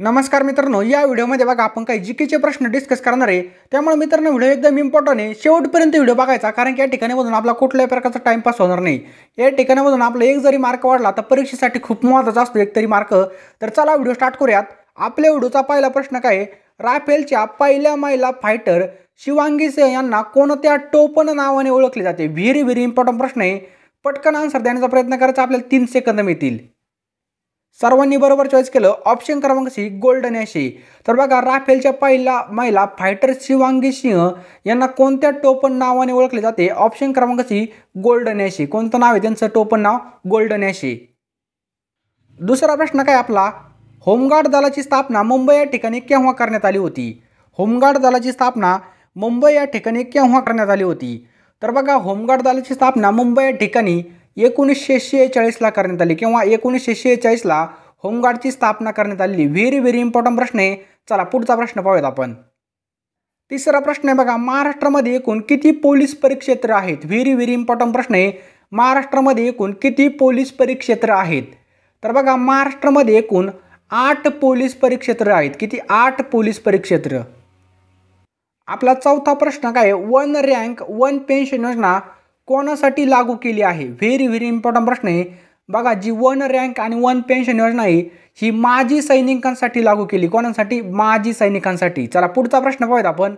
नमस्कार मित्रांनो या व्हिडिओमध्ये बघा आपण काही जीकेचे प्रश्न डिस्कस करणार आहे. त्यामुळे मित्रांनो व्हिडिओ एकदम इम्पॉर्टंट आहे. शेवटपर्यंत व्हिडिओ बघायचा कारण की या ठिकाणीमधून आपला कुठल्याही प्रकारचा टाइमपास होणार नाही. या ठिकाणामधून आपला एक जरी मार्क वाढला तर परीक्षेसाठी खूप महत्त्वाचा असतो एक तरी मार्क तर चला व्हिडिओ स्टार्ट करूयात. आपल्या व्हिडिओचा पहिला प्रश्न काय आहे? राफेलच्या पहिल्या महिला फायटर शिवांगी सिंह यांना कोणत्या टोपण नावाने ओळखले जाते? व्हेरी व्हेरी इम्पॉर्टंट प्रश्न आहे. पटकन आन्सर देण्याचा प्रयत्न करायचा आपल्याला तीन सेकंद मिळतील. सर्वांनी बरोबर चॉईस केलं. ऑप्शन क्रमांक सी गोल्डन ॲशी तर बघा राफेलच्या पहिला महिला फायटर शिवांगी सिंह यांना कोणत्या टोपण नावाने ओळखले जाते? ऑप्शन क्रमांक सी गोल्डन ॲशी कोणतं नाव आहे त्यांचं टोपण नाव? गोल्डन ॲशी दुसरा प्रश्न काय आपला? होमगार्ड दलाची स्थापना मुंबई या ठिकाणी केव्हा करण्यात आली होती? होमगार्ड दलाची स्थापना मुंबई या ठिकाणी केव्हा करण्यात आली होती? तर बघा होमगार्ड दलाची स्थापना मुंबई या ठिकाणी एकोणीसशे शेहेचाळीसला करण्यात आली किंवा एकोणीसशे शेहेचाळीसला होमगार्डची स्थापना करण्यात आलेली. व्हेरी व्हेरी इम्पॉर्टंट प्रश्न आहे. चला पुढचा प्रश्न पाहूयात आपण. तिसरा प्रश्न आहे बघा महाराष्ट्रामध्ये एकूण किती पोलीस परिक्षेत्र आहेत? व्हेरी व्हेरी इम्पॉर्टंट प्रश्न आहे. महाराष्ट्रामध्ये एकूण किती पोलीस परिक्षेत्र आहेत? तर बघा महाराष्ट्रामध्ये एकूण आठ पोलीस परिक्षेत्र आहेत. किती? आठ पोलीस परिक्षेत्र. आपला चौथा प्रश्न काय वन रँक वन पेन्शन योजना कोणासाठी लागू केली आहे? व्हेरी व्हेरी इम्पॉर्टंट प्रश्न आहे. बघा जी वन रँक आणि वन पेन्शन योजना आहे ही माजी सैनिकांसाठी लागू केली. कोणासाठी? माजी सैनिकांसाठी. चला पुढचा प्रश्न पाहूयात आपण.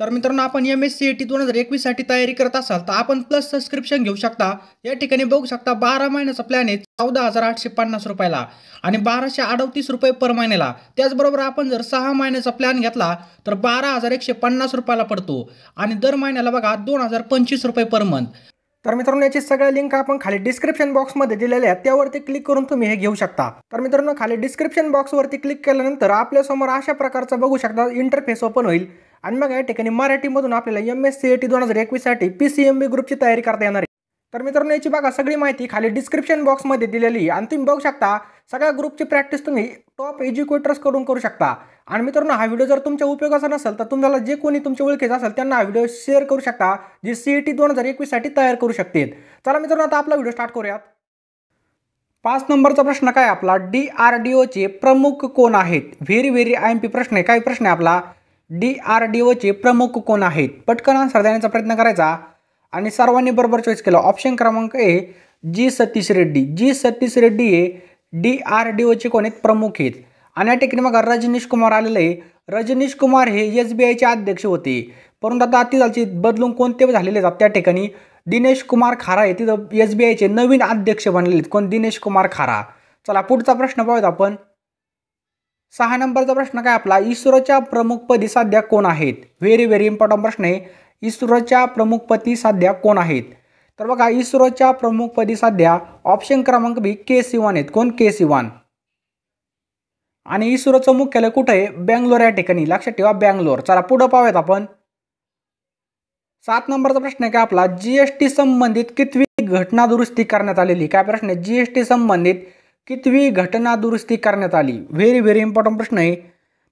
तर मित्रांनो आपण M S C A T दोन हजार एकवीससाठी तयारी करत असाल तर आपण प्लस सबस्क्रिप्शन घेऊ शकता. या ठिकाणी बघू शकता बारा महिन्याचा प्लॅन आहे चौदा हजार आठशे पन्नास रुपयाला आणि बाराशे अडतीस रुपये पर महिन्याला. त्याचबरोबर आपण जर सहा महिन्याचा प्लॅन घेतला तर बारा हजार एकशे पन्नास रुपयाला पडतो आणि दर महिन्याला बघा दोन हजार पंचवीस रुपये पर मंथ तर मित्रांनो याची सगळ्या लिंक आपण खाली डिस्क्रिप्शन बॉक्समध्ये दिलेल्या आहेत त्यावरती क्लिक करून तुम्ही हे घेऊ शकता. तर मित्रांनो खाली डिस्क्रिप्शन बॉक्सवरती क्लिक केल्यानंतर आपल्यासमोर अशा प्रकारचा बघू शकता इंटरफेस ओपन होईल. आणि मग या ठिकाणी मराठीमधून आपल्याला M S C A T दोन हजार एकवीससाठी पी सी एम बी ग्रुपची तयारी करता येणार आहे. तर मित्रांनो याची बघा सगळी माहिती खाली डिस्क्रिप्शन बॉक्समध्ये दिलेली आणि तुम्ही बघू शकता सगळ्या ग्रुपची प्रॅक्टिस तुम्ही टॉप एज्युकेटर्स करू शकता. आणि मित्रांनो हा व्हिडिओ जर तुमच्या उपयोगाचा नसेल तर तुम्हाला जे कोणी तुमच्या ओळखीचं असेल त्यांना हा व्हिडिओ शेअर करू शकता जे सी ई टी दोन हजार एकवीससाठी तयार करू शकतील. चला मित्रांनो आता आपला व्हिडिओ स्टार्ट करूयात. पाच नंबरचा प्रश्न काय आपला? डी आर डी ओचे प्रमुख कोण आहेत? Very very I M P प्रश्न आहे. काय प्रश्न आहे आपला. डी आर डी ओचे प्रमुख कोण आहेत? पटकन आन्सर देण्याचा प्रयत्न करायचा. आणि सर्वांनी बरोबर चॉईस केलं. ऑप्शन क्रमांक ए जी सतीश रेड्डी. जी सतीश रेड्डी हे डी आर डी ओचे कोण आहेत? प्रमुख आहेत. आणि या ठिकाणी मग रजनीश कुमार आलेले आहे. रजनीश कुमार हे एस बी आयचे अध्यक्ष होते. परंतु आता अतिजालची बदलून कोणते झालेले आहेत? त्या ठिकाणी दिनेश कुमार खारा आहे तिथं एस बी आयचे नवीन अध्यक्ष बनलेले आहेत. कोण? दिनेश कुमार खारा. चला पुढचा प्रश्न पाहूयात आपण. सहा नंबरचा प्रश्न काय आपला? इस्रोच्या प्रमुखपदी सध्या कोण आहेत? व्हेरी व्हेरी इम्पॉर्टंट प्रश्न आहे. इस्रोच्या प्रमुखपदी सध्या कोण आहेत? तर बघा इस्रोच्या प्रमुखपदी सध्या ऑप्शन क्रमांक बी के सिवान आहेत. कोण? के सिवान आणि इस्रोचं मुख्यालय कुठं आहे? बँगलोर या ठिकाणी. लक्षात ठेवा बँगलोर. चला पुढं पाहूयात आपण. सात नंबरचा प्रश्न आहे काय आपला? जीएसटी संबंधित कितवी घटना दुरुस्ती करण्यात आलेली? काय प्रश्न आहे? जीएसटी संबंधित कितवी घटना दुरुस्ती करण्यात आली? व्हेरी व्हेरी इम्पॉर्टंट प्रश्न आहे.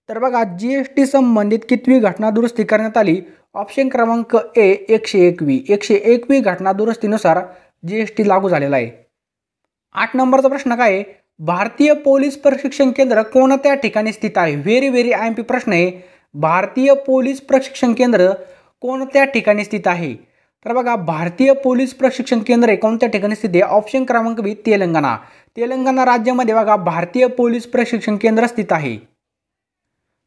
तर बघा जी एस टी संबंधित कितवी घटना दुरुस्ती करण्यात आली? ऑप्शन क्रमांक ए एकशे एकवी. एकशे एकवी घटना दुरुस्तीनुसार जी एस टी लागू झालेला आहे. आठ नंबरचा प्रश्न काय आहे? भारतीय पोलीस प्रशिक्षण केंद्र कोणत्या ठिकाणी स्थित आहे? Very very I M P प्रश्न आहे. भारतीय पोलीस प्रशिक्षण केंद्र कोणत्या ठिकाणी स्थित आहे? तर बघा भारतीय पोलीस प्रशिक्षण केंद्र आहे कोणत्या ठिकाणी स्थित आहे? ऑप्शन क्रमांक बी तेलंगणा. तेलंगणा राज्यामध्ये बघा भारतीय पोलीस प्रशिक्षण केंद्र स्थित आहे.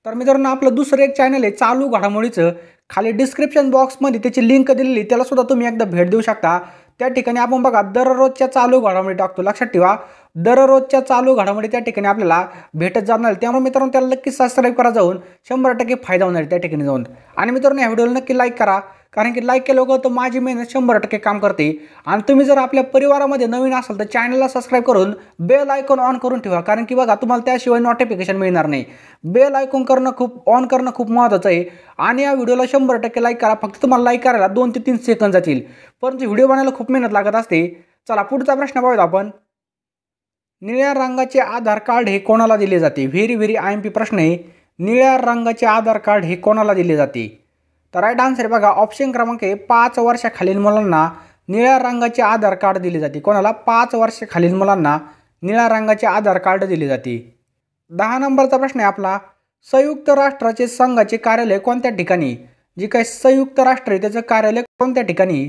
तर मित्रांनो आपलं दुसरं एक चॅनल आहे चालू घडामोडीचं. खाली डिस्क्रिप्शन बॉक्समध्ये त्याची लिंक दिलेली त्याला सुद्धा तुम्ही एकदा भेट देऊ शकता. त्या ठिकाणी आपण बघा दररोजच्या चालू घडामोडी टाकतो. लक्षात ठेवा दररोजच्या चालू घडामोडी त्या ठिकाणी आपल्याला भेटत जाणार त्यामुळे मित्रांनो त्याला नक्की सबस्क्राईब करा जाऊन. शंभर टक्के फायदा होणार त्या ठिकाणी जाऊन. आणि मित्रांनो या व्हिडिओला नक्की लाईक करा. कारण की लाईक केलं तर माझी मेहनत शंभर टक्के काम करते. आणि तुम्ही जर आपल्या परिवारामध्ये नवीन असाल तर चॅनलला सबस्क्राईब करून बेल आयकॉन ऑन करून ठेवा. कारण की बघा तुम्हाला त्याशिवाय नोटिफिकेशन मिळणार नाही. बेल आयकॉन करणं खूप ऑन करणं खूप महत्त्वाचं आहे. आणि या व्हिडिओला शंभर टक्के लाईक करा. फक्त तुम्हाला लाईक करायला दोन ते तीन सेकंद जातील. परंतु व्हिडिओ बनायला खूप मेहनत लागत असते. चला पुढचा प्रश्न पाहूयात आपण. निळ्या रंगाचे आधार कार्ड हे कोणाला दिले जाते? Very very I M P प्रश्न आहे. निळ्या रंगाचे आधार कार्ड हे कोणाला दिले जाते? तर राईट आन्सर बघा ऑप्शन क्रमांक आहे पाच वर्षाखालील मुलांना निळ्या रंगाचे आधार कार्ड दिले जाते. कोणाला? पाच वर्षाखालील मुलांना निळ्या रंगाचे आधार कार्ड दिले जाते. दहा नंबरचा प्रश्न आहे आपला संयुक्त राष्ट्राचे संघाचे कार्यालय कोणत्या ठिकाणी? जे काही संयुक्त राष्ट्र आहे त्याचं कार्यालय कोणत्या ठिकाणी?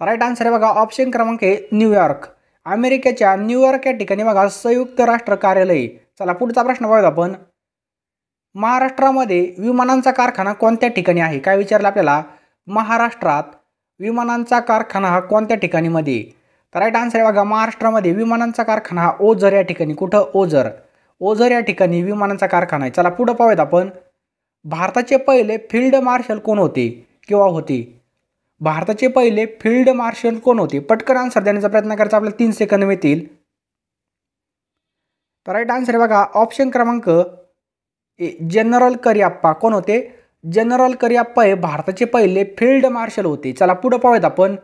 तर राईट आन्सर आहे बघा ऑप्शन क्रमांक आहे न्यूयॉर्क अमेरिकेच्या न्यूयॉर्क या ठिकाणी बघा संयुक्त राष्ट्र कार्यालय. चला पुढचा प्रश्न बघूया आपण. महाराष्ट्रामध्ये विमानांचा कारखाना कोणत्या ठिकाणी आहे? काय विचारलं आपल्याला? महाराष्ट्रात विमानांचा कारखाना हा कोणत्या ठिकाणी मध्ये तर राईट आन्सर आहे बघा महाराष्ट्रामध्ये विमानांचा कारखाना हा ओझर या ठिकाणी. कुठं? ओझर. ओझर या ठिकाणी विमानांचा कारखाना आहे. चला पुढं पाहूयात आपण. भारताचे पहिले फील्ड मार्शल कोण होते? किंवा होते? भारताचे पहिले फील्ड मार्शल कोण होते? पटकन आन्सर देण्याचा प्रयत्न करायचा आपल्याला तीन सेकंद मिळतील. तर राईट आन्सर आहे बघा ऑप्शन क्रमांक जनरल करियाप्पा कोण होते? जनरल करियाप्पा हे भारताचे पहिले फील्ड मार्शल होते. चला पुढं पाहूयात आपण.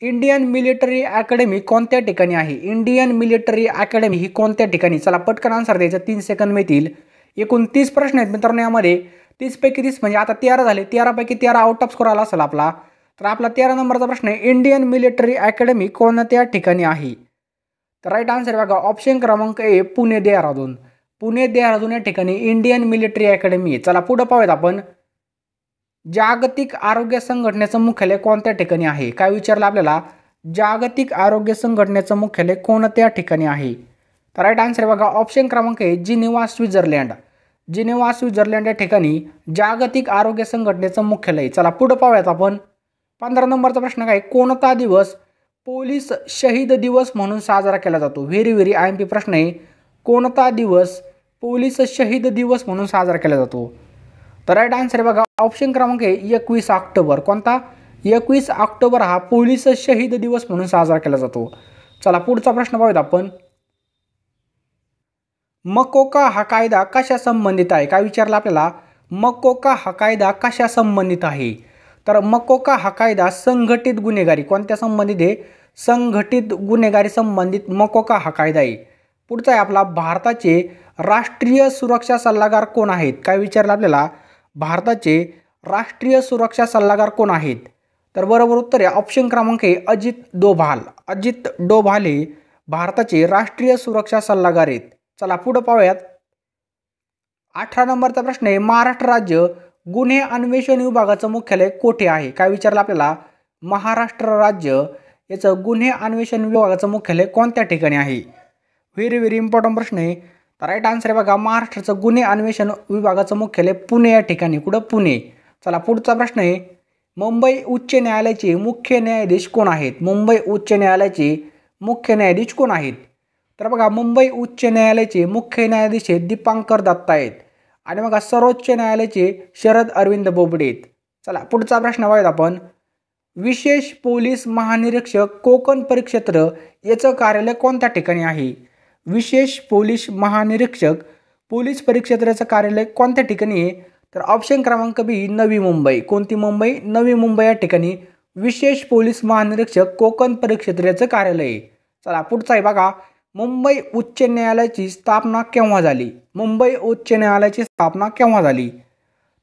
इंडियन मिलिटरी अकॅडमी कोणत्या ठिकाणी आहे? इंडियन मिलिटरी अकॅडमी ही कोणत्या ठिकाणी? चला पटकन आन्सर द्यायचं. तीन सेकंद मिळतील. एकूण तीस प्रश्न आहेत मित्रांनो यामध्ये. तीसपैकी तीस म्हणजे आता तेरा झाले. तेरापैकी तेरा आउट ऑफ स्कोर आला असेल आपला. तर आपला तेरा नंबरचा प्रश्न आहे. इंडियन मिलिटरी अकॅडमी कोणत्या ठिकाणी आहे? तर राईट आन्सर बघा. ऑप्शन क्रमांक ए पुणे देहरादून. पुणे देहरादून या ठिकाणी इंडियन मिलिटरी अकॅडमी आहे. चला पुढं पाहूयात आपण. जागतिक आरोग्य संघटनेचं मुख्यालय कोणत्या ठिकाणी आहे? काय विचारलं आपल्याला? जागतिक आरोग्य संघटनेचं मुख्यालय कोणत्या ठिकाणी आहे? तर राईट आन्सर बघा ऑप्शन क्रमांक आहे जिनिवा स्वित्झर्लंड. जिनेवा स्वित्झर्लंड या ठिकाणी जागतिक आरोग्य संघटनेचं मुख्यालय चला पुढं पाहूयात आपण. पंधरा नंबरचा प्रश्न काय? कोणता दिवस पोलीस शहीद दिवस म्हणून साजरा केला जातो? Very very I M P प्रश्न आहे. कोणता दिवस पोलीस शहीद दिवस म्हणून साजरा केला जातो. तर राईट आन्सर आहे बघा ऑप्शन क्रमांक आहे एकवीस ऑक्टोबर. कोणता? एकवीस ऑक्टोबर हा पोलीस शहीद दिवस म्हणून साजरा केला जातो. चला पुढचा प्रश्न पाहूयात आपण. मकोका हा कायदा कशा संबंधित आहे? काय विचारलं आपल्याला? मकोका हा कायदा कशा संबंधित आहे? तर मकोका हा कायदा संघटित गुन्हेगारी कोणत्या संबंधित आहे? संघटित गुन्हेगारी संबंधित मकोका हा कायदा आहे. पुढचा आहे आपला भारताचे राष्ट्रीय सुरक्षा सल्लागार कोण आहेत? काय विचारलं आपल्याला? भारताचे राष्ट्रीय सुरक्षा सल्लागार कोण आहेत? तर बरोबर उत्तर आहे ऑप्शन क्रमांक आहे अजित डोभाल. अजित डोभाल हे भारताचे राष्ट्रीय सुरक्षा सल्लागार आहेत. चला पुढं पाहूयात. अठरा नंबरचा प्रश्न आहे महाराष्ट्र राज्य गुन्हे अन्वेषण विभागाचं मुख्यालय कोठे आहे? काय विचारलं आपल्याला? महाराष्ट्र राज्य याचं गुन्हे अन्वेषण विभागाचं मुख्यालय कोणत्या ठिकाणी आहे? व्हेरी व्हेरी इम्पॉर्टंट प्रश्न आहे. तर राईट आन्सर आहे बघा महाराष्ट्राचं गुन्हे अन्वेषण विभागाचं मुख्यालय पुणे या ठिकाणी. कुठं? पुणे. चला पुढचा प्रश्न आहे. मुंबई उच्च न्यायालयाचे मुख्य न्यायाधीश कोण आहेत? मुंबई उच्च न्यायालयाचे मुख्य न्यायाधीश कोण आहेत? तर बघा मुंबई उच्च न्यायालयाचे मुख्य न्यायाधीश दीपांकर दत्ता आहेत. आणि बघा सर्वोच्च न्यायालयाचे शरद अरविंद बोबडे आहेत. चला पुढचा प्रश्न बघायचा आपण. विशेष पोलीस महानिरीक्षक कोकण परिक्षेत्र याचं कार्यालय कोणत्या ठिकाणी आहे? विशेष पोलीस महानिरीक्षक पोलीस परिक्षेत्राचं कार्यालय कोणत्या ठिकाणी आहे? तर ऑप्शन क्रमांक बी नवी मुंबई. कोणती मुंबई? नवी मुंबई या ठिकाणी विशेष पोलीस महानिरीक्षक कोकण परिक्षेत्राचं कार्यालय आहे. चला पुढचा आहे बघा. मुंबई उच्च न्यायालयाची स्थापना केव्हा झाली? मुंबई उच्च न्यायालयाची स्थापना केव्हा झाली?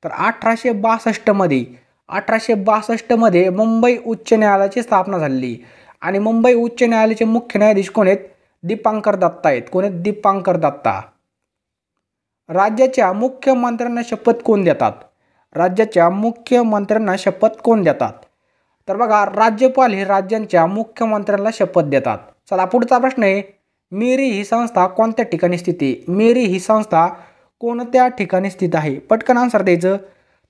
तर अठराशे बासष्टमध्ये अठराशे बासष्टमध्ये मुंबई उच्च न्यायालयाची स्थापना झालेली आणि मुंबई उच्च न्यायालयाचे मुख्य न्यायाधीश कोण आहेत? दीपांकर दत्ता आहेत. कोण आहेत? दीपांकर दत्ता. राज्याच्या मुख्यमंत्र्यांना शपथ कोण देतात? राज्याच्या मुख्यमंत्र्यांना शपथ कोण देतात? तर बघा राज्यपाल हे राज्यांच्या मुख्यमंत्र्यांना शपथ देतात. चला पुढचा प्रश्न आहे. मेरी ही संस्था कोणत्या ठिकाणी स्थित आहे? मेरी ही संस्था कोणत्या ठिकाणी स्थित आहे? पटकन आन्सर द्यायचं.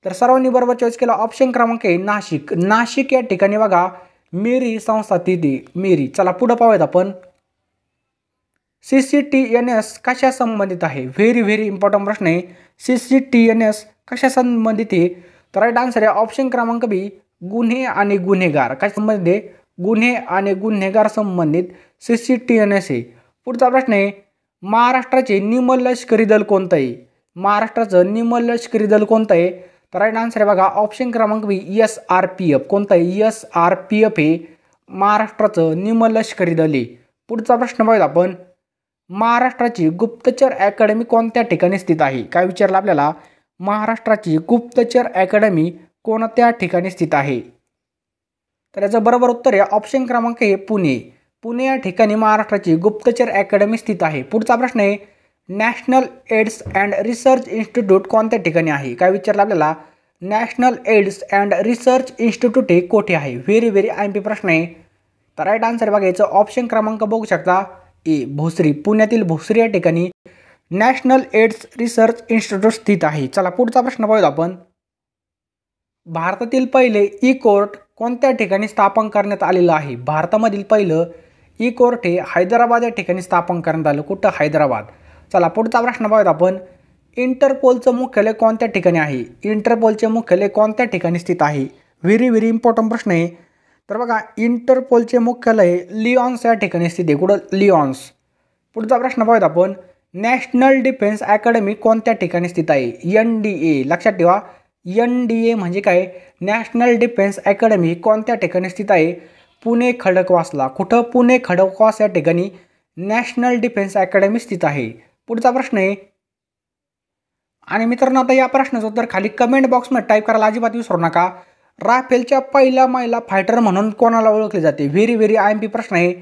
तर सर्वांनी बरोबर चॉईस केला. ऑप्शन क्रमांक आहे नाशिक. नाशिक या ठिकाणी बघा मेरी ही संस्था तिथे मेरी. चला पुढं पाहूयात आपण. C C T N S कशा संबंधित आहे? व्हेरी व्हेरी इम्पॉर्टंट प्रश्न आहे. C C T N S कशा संबंधित आहे? तर राईट आन्सर आहे ऑप्शन क्रमांक बी गुन्हे आणि गुन्हेगार. कशा संबंधित आहे? गुन्हे आणि गुन्हेगार संबंधित C C T N S आहे. पुढचा प्रश्न आहे महाराष्ट्राचे निमलष्करी दल कोणतं आहे? महाराष्ट्राचं निमलष्करी दल कोणतं आहे? तर राईट आन्सर आहे बघा ऑप्शन क्रमांक B S R P F. कोणतं आहे? एस आर पी एफ हे महाराष्ट्राचं निमलष्करी दल आहे. पुढचा प्रश्न बघूया आपण. महाराष्ट्राची गुप्तचर अकॅडमी कोणत्या ठिकाणी स्थित आहे? काय विचारलं आपल्याला? महाराष्ट्राची गुप्तचर अकॅडमी कोणत्या ठिकाणी स्थित आहे? तर याचं बरोबर उत्तर आहे ऑप्शन क्रमांक हे पुणे. पुणे या ठिकाणी महाराष्ट्राची गुप्तचर अकॅडमी स्थित आहे. पुढचा प्रश्न आहे national aids and research institute कोणत्या ठिकाणी आहे? काय विचारलं आपल्याला? National aids and research institute हे कोठे आहे? Very very I M P प्रश्न आहे. तर राईट आन्सर बघायचं ऑप्शन क्रमांक बघू शकता. ए भोसरी पुण्यातील भोसरी या ठिकाणी नॅशनल एड्स रिसर्च इन्स्टिट्यूट स्थित आहे. चला पुढचा प्रश्न पाहूया आपण. भारतातील पहिले ई कोर्ट कोणत्या ठिकाणी स्थापन करण्यात आलेलं आहे? भारतामधील पहिलं ई कोर्ट हे हैदराबाद या ठिकाणी स्थापन करण्यात आलं. कुठं? हैदराबाद. चला पुढचा प्रश्न पाहूयात आपण. इंटरपोलचं मुख्यालय कोणत्या ठिकाणी आहे? इंटरपोलचे मुख्यालय कोणत्या ठिकाणी स्थित आहे? व्हेरी व्हेरी इम्पॉर्टंट प्रश्न आहे. तर बघा इंटरपोलचे मुख्यालय लिऑन्स या ठिकाणी स्थित आहे. कुठं? लिऑन्स. पुढचा प्रश्न पाहूयात आपण. नॅशनल डिफेन्स अकॅडमी कोणत्या ठिकाणी स्थित आहे? N D A. लक्षात ठेवा. एन डी ए म्हणजे काय? नॅशनल डिफेन्स अकॅडमी कोणत्या ठिकाणी स्थित आहे? पुणे खडकवासला. कुठं? पुणे खडकवास या ठिकाणी नॅशनल डिफेन्स अकॅडमी स्थित आहे. पुढचा प्रश्न आहे. आणि मित्रांनो आता या प्रश्नाचं उत्तर खाली कमेंट बॉक्समध्ये टाईप करायला अजिबात विसरू नका. राफेलच्या पहिल्या महिला फायटर म्हणून कोणाला ओळखले जाते? Very very I M P प्रश्न आहे.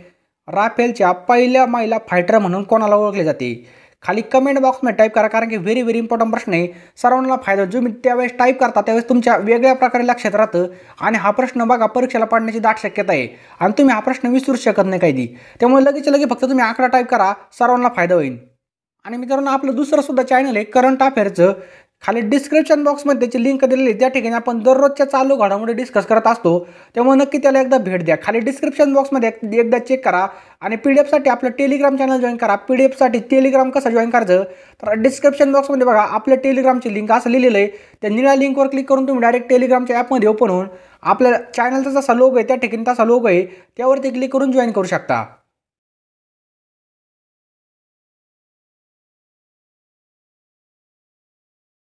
राफेलच्या पहिल्या महिला फायटर म्हणून कोणाला ओळखले जाते? खाली कमेंट बॉक्समध्ये टाईप करा कारण की व्हेरी व्हेरी इम्पॉर्टंट प्रश्न आहे. सर्वांना फायदा जो मी त्यावेळेस टाईप करता त्यावेळेस तुमच्या वेगळ्या प्रकारे लक्षात राहतं आणि हा प्रश्न बघा परीक्षेला पाडण्याची दाट शक्यता आहे. आणि तुम्ही हा प्रश्न विसरू शकत नाही काही त्यामुळे लगेच लगे फक्त तुम्ही आकडा टाईप करा सर्वांना फायदा होईल. आणि मित्रांनो आपलं दुसरं सुद्धा चॅनल आहे करंट अफेअरचं खाली डिस्क्रिप्शन बॉक्समध्ये त्याची लिंक दिलेली आहे. त्या ठिकाणी आपण दररोजच्या चालू घडामोडी डिस्कस करत असतो. तेव्हा नक्की त्याला एकदा भेट द्या. खाली डिस्क्रिप्शन बॉक्समध्ये एकदा चेक करा आणि पी डी एफसाठी आपलं टेलिग्राम चॅनल जॉईन करा. पी डी एफसाठी टेलिग्राम कसं जॉईन करायचं? तर डिस्क्रिप्शन बॉक्समध्ये बघा आपल्या टेलिग्रामची लिंक असं लिहिलेलं आहे. त्या निळ्या लिंकवर क्लिक करून तुम्ही डायरेक्ट टेलिग्रामच्या ॲपमध्ये ओपन होऊन आपल्या चॅनलचा जसा लोग आहे त्या ठिकाणी तसा लोग आहे त्यावरती क्लिक करून जॉईन करू शकता.